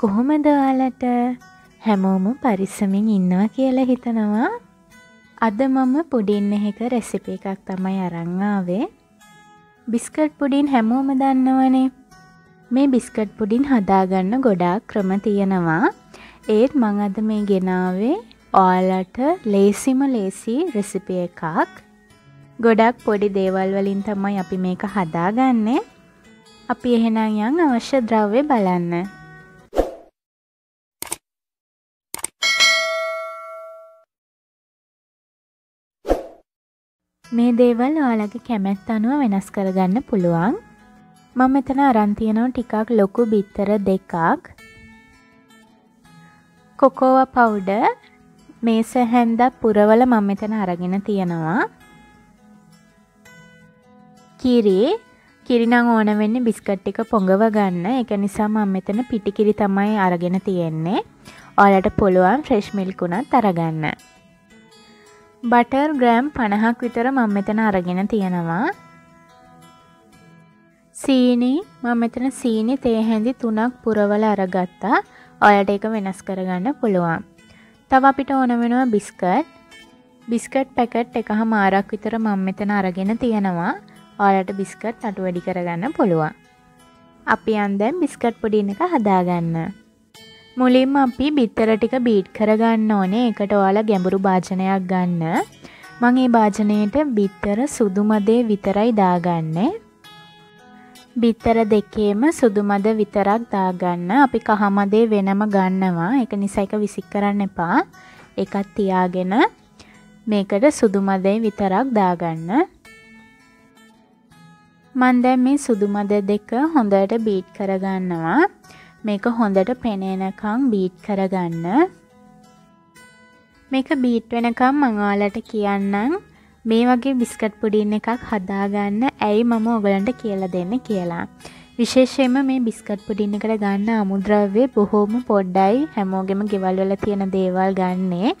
කොහොමද ඔයාලට හැමෝම පරිස්සමින් ඉන්නවා කියලා හිතනවා. අද මම පුඩින් එක රෙසිපි එකක් තමයි අරන් ආවේ. බිස්කට් පුඩින් හැමෝම දන්නවනේ. මේ බිස්කට් පුඩින් හදාගන්න ගොඩාක් ක්‍රම තියෙනවා. ඒත් මං අද මේ ගෙනාවේ ඔයාලට ලේසිම ලේසි රෙසිපි එකක්. ගොඩක් පොඩි දේවල් වලින් තමයි අපි මේක හදාගන්නේ. අපි එහෙනම් යන් අවශ්‍ය ද්‍රව්‍ය බලන්න. මේ දේවල් ඔයාලගේ කැමැත්ත අනුව වෙනස් කරගන්න පුළුවන්. මම මෙතන අරන් තියෙනවා ටිකක් ලොකු බිත්තර දෙකක්. කොකෝවා පවුඩර් මේස හැන්දක් පුරවල මම මෙතන අරගෙන තියෙනවා. කිරි කිරි නම් ඕන වෙන්නේ බිස්කට් ටික පොඟව ගන්න. ඒක නිසා මම මෙතන පිටි කිරි තමයි අරගෙන තියෙන්නේ. ඔයාලට පුළුවන් ෆ්‍රෙෂ් මිල්ක් උනත් අරගන්න. බටර් ග්‍රෑම් පණහක් විතර මම මෙතන අරගෙන තියෙනවා. සීනි මම මෙතන සීනි තේ හැඳි තුනක් පුරවල අරගත්තා. ඔයාලට ඒක වෙනස් කරගන්න පුළුවන්. තව අපිට ඕන වෙනවා බිස්කට්. බිස්කට් පැකට් එකහමාරක් විතර මම මෙතන අරගෙන තියෙනවා. ඔයාලට බිස්කට් අටු වැඩි කරගන්න පුළුවන්. අපි යන් දැන් බිස්කට් පුඩින් එක හදාගන්න. මුලින්ම අපි බිත්තර ටික බීට් කරගන්න ඕනේ. එකට ඔයාලා ගැඹුරු භාජනයක් ගන්න. මං ඒ භාජනයට බිත්තර සුදු මදේ විතරයි දාගන්නේ. බිත්තර දෙකේම සුදු මද විතරක් දාගන්න. අපි කහ මදේ වෙනම ගන්නවා. ඒක නිසා එක විසික් කරන්න එපා. ඒකත් තියාගෙන මේකට සුදු මදේ විතරක් දාගන්න. මන් දැන් මේ සුදු මද දෙක හොඳට බීට් කරගන්නවා. මේක හොඳට පෙනෙනකම් බීට් කරගන්න. මේක බීට් වෙනකම් මං ඔයාලට කියන්නම් මේ වගේ බිස්කට් පුඩින් එකක් හදාගන්න ඇයි මම ඔයගලන්ට කියලා දෙන්න කියලා. විශේෂයෙන්ම මේ බිස්කට් පුඩින් එකට ගන්න අමුද්‍රව්‍ය බොහෝම පොඩ්ඩයි හැමෝගෙම ගෙවල් වල තියෙන දේවල් ගන්නේ.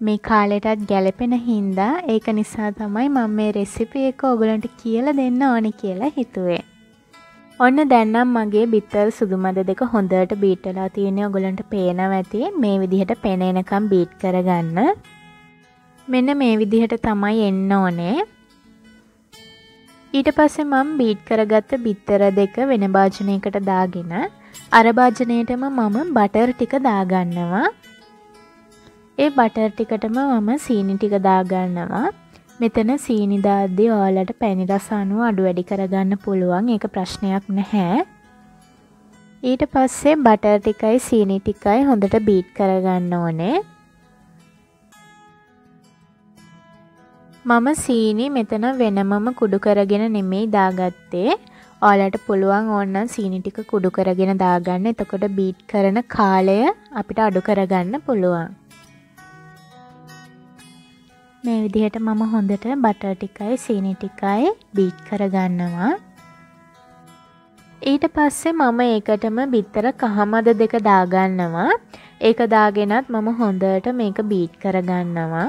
මේ කාලෙටත් ගැලපෙන හින්දා ඒක නිසා තමයි මම මේ රෙසිපි එක ඔයගලන්ට කියලා දෙන්න ඕනේ කියලා හිතුවේ. ඔන්න දැන්නම් මගේ බිත්තල් සුදුමද දෙක හොඳට බීට්ටලා තියෙන්නේ. ඔගලන්ට පේනව ඇති. මේ විදිහට පෙනෙනකම් බීට් කරගන්න. මෙන්න මේ විදිහට තමයි එන්න ඕනේ. ඊට පස්සේ මම බීට් කරගත්ත බිත්තර දෙක වෙන භාජනයකට දාගෙන අර භාජනයටම මම බටර් ටික දාගන්නවා. ඒ බටර් ටිකටම මම සීනි ටික දාගන්නවා. මෙතන සීනි දාද්දී ඔයාලට පැණි රස අනුව අඩු වැඩි කරගන්න පුළුවන්. ඒක ප්‍රශ්නයක් නැහැ. ඊට පස්සේ බටර් ටිකයි සීනි ටිකයි හොඳට බීට් කරගන්න ඕනේ. මම සීනි මෙතන වෙනමම කුඩු කරගෙන නෙමෙයි දාගත්තේ. ඔයාලට පුළුවන් ඕනනම් සීනි ටික කුඩු කරගෙන දාගන්න. එතකොට බීට් කරන කාලය අපිට අඩු කරගන්න පුළුවන්. මේ විදිහට මම හොඳට බටර් ටිකයි සීනි ටිකයි බීට් කරගන්නවා. ඊට පස්සේ මම ඒකටම බිත්තර කහමද දෙක දාගන්නවා. ඒක දාගෙනත් මම හොඳට මේක බීට් කරගන්නවා.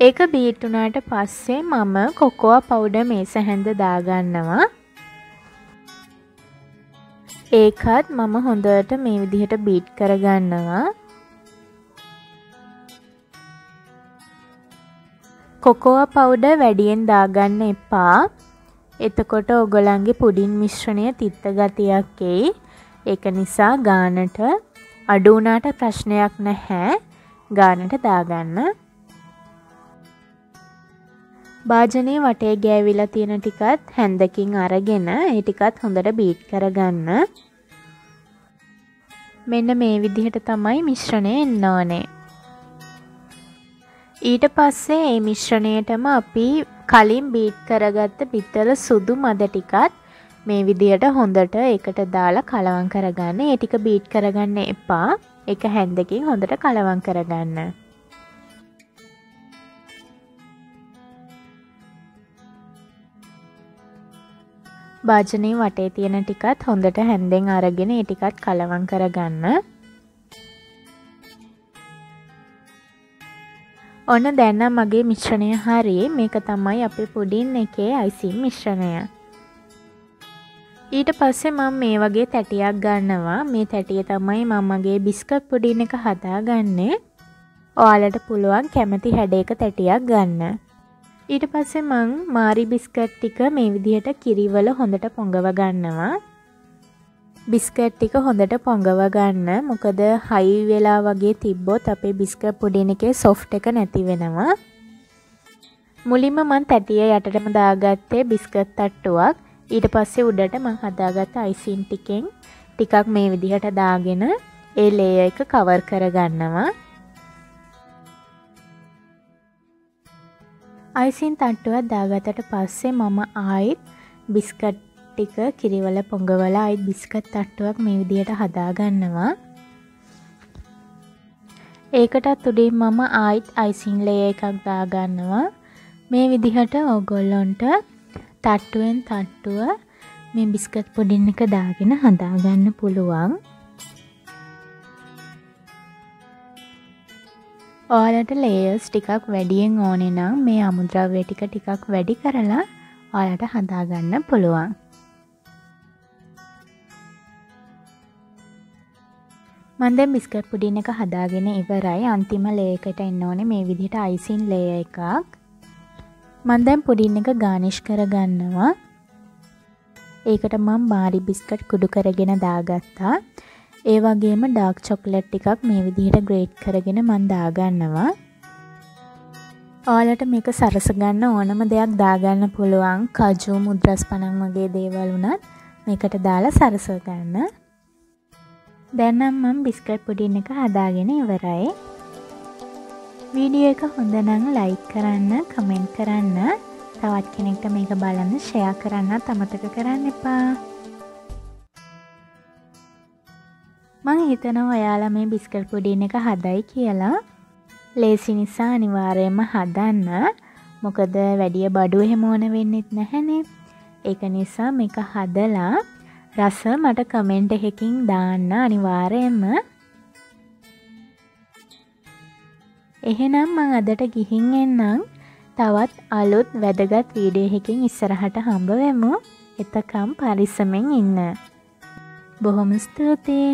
ඒක බීට් වුණාට පස්සේ මම කොකෝවා පවුඩර් මේස හැඳ දාගන්නවා. ඒකත් මම හොඳට මේ විදිහට බීට් කරගන්නවා. කොකෝව පවුඩර් වැඩියෙන් දාගන්න එපා. එතකොට ඔගොලන්ගේ පුඩින් මිශ්‍රණය තිත්ත ගතියක් එයි. ඒක නිසා ගානට අඩුවනාට ප්‍රශ්නයක් නැහැ. ගානට දාගන්න. භාජනයේ වටේ ගෑවිලා තියෙන ටිකත් හැන්දකින් අරගෙන ඒ ටිකත් හොඳට බීට් කරගන්න. මෙන්න මේ විදිහට තමයි මිශ්‍රණය එන්න ඕනේ. ඊට පස්සේ මේ මිශ්‍රණයටම අපි කලින් බීට් කරගත්ත පිත්තල සුදු මද ටිකත් මේ විදිහට හොඳට එකට දාලා කලවම් කරගන්න. ඒ ටික බීට් කරගන්න එපා. එක හැන්දකින් හොඳට කලවම් කරගන්න. භාජනයේ වටේ තියෙන ටිකත් හොඳට හැන්දෙන් අරගෙන ඒ ටිකත් කලවම් කරගන්න. ඔන්න දැන්නම් මගේ මිශ්‍රණය හරි මේක තමයි අපේ පුඩින් එකේ අයිසින් මිශ්‍රණය. ඊට පස්සේ මම මේ වගේ තැටියක් ගන්නවා මේ තැටිය තමයි මමගේ බිස්කට් පුඩින් එක හදාගන්නේ ඔයාලට පුළුවන් කැමති හැඩයක තැටියක් ගන්න. ඊට පස්සේ මං මාරි බිස්කට් ටික මේ විදිහට කිරිවල හොඳට පොඟව ගන්නවා. බිස්කට් ටික හොඳට පොඟව ගන්න මොකද හයි වෙලා වගේ තිබ්බොත් අපේ බිස්කට් පුඩින් එකේ සොෆ්ට් එක නැති වෙනවා. මුලින්ම මං තැටිය යටටම දාගත්තේ බිස්කට් තට්ටුවක්. ඊට පස්සේ උඩට මං හදාගත්ත අයිසින් ටිකෙන් ටිකක් මේ විදිහට දාගෙන ඒ ලේයර් එක කවර් කරගන්නවා. අයිසින් තට්ටුවක් දාගත්තට පස්සේ මම ආයිත් බිස්කට් ටික කිරිවල පොඟවල අයිත් බිස්කත් තට්ටුවක් මේ විදියට හදාගන්නවා. ඒකටත් උඩින් මම ආයිත් අයිසින්ලේ එකක් දාගන්නවා. මේ විදිහට ඔගොල්ලොන්ට තට්ටුවෙන් තට්ටුව මේ බිස්කත් පොඩින් එක දාගෙන හදාගන්න පුළුවන්. ඔයාලට ලේයර්ස් ටිකක් වැඩියෙන් ඕනෙ නම් මේ අමුද්‍රව්‍ය ටික ටිකක් වැඩි කරලා ඔයාලට හදාගන්න පුළුවන්. මන් දැන් බිස්කට් පුඩින් එක හදාගෙන ඉවරයි. අන්තිම ලේකට එන්න ඕනේ මේ විදිහට අයිසින් ලේ එකක්. මන් දැන් පුඩින් එක ගානිෂ් කරගන්නවා. ඒකට මම බාරි බිස්කට් කුඩු කරගෙන දාගත්තා. ඒ වගේම ඩාර්ක් චොක්ලට් ටිකක් මේ විදිහට ග්‍රේට් කරගෙන මන් දාගන්නවා ඔයාලට මේක සරස ගන්න ඕනම දෙයක් දාගන්න පුළුවන් කජු මුද්‍රස් පනන් වගේ දේවල් වුණත් මේකට දාලා සරස ගන්න දැන්නම් මම බිස්කට් පුඩින් එක හදාගෙන ඉවරයි. වීඩියෝ එක හොඳ නම් ලයික් කරන්න, කමෙන්ට් කරන්න, තවත් කෙනෙක්ට මේක බලන්න ෂෙයා කරන්නත් අමතක කරන්න එපා. හිතනවා ඔයාලා මේ බිස්කට් පුඩින් එක හදයි කියලා. ලේසි නිසා අනිවාර්යයෙන්ම හදන්න. මොකද වැඩිය බඩු එහෙම ඕන වෙන්නෙත් නැහැනේ. ඒක නිසා මේක හදලා රස මට කමෙන්ට් එකකින් දාන්න අනිවාර්යයෙන්ම එහෙනම් මං අදට ගිහින් එන්නම් තවත් අලුත් වැදගත් වීඩියෝ එකකින් ඉස්සරහට හම්බ වෙමු එතකම් පරිස්සමෙන් ඉන්න බොහොම ස්තුතියි